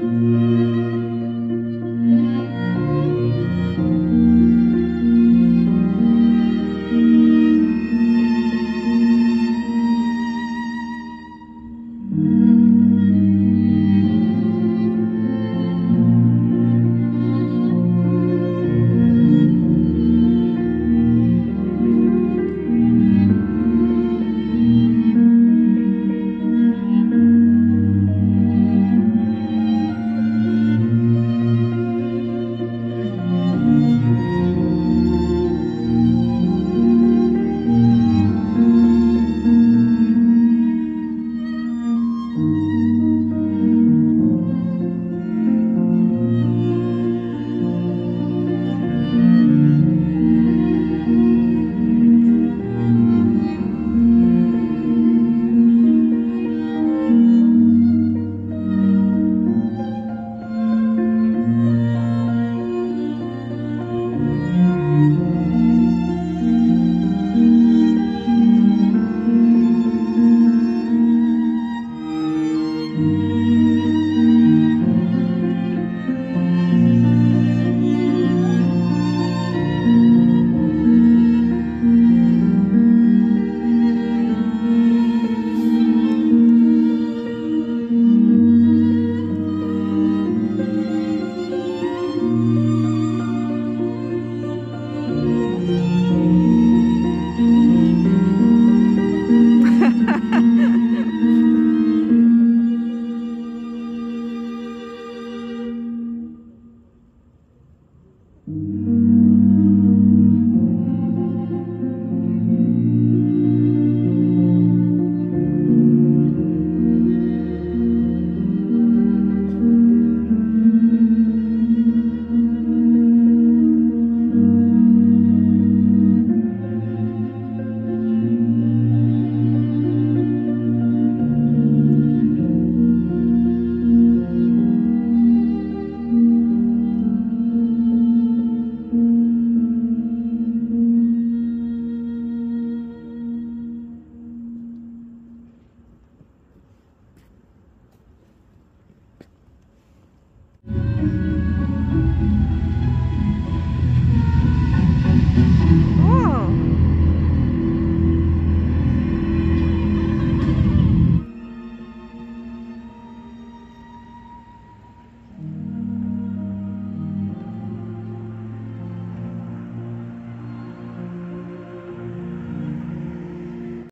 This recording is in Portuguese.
Música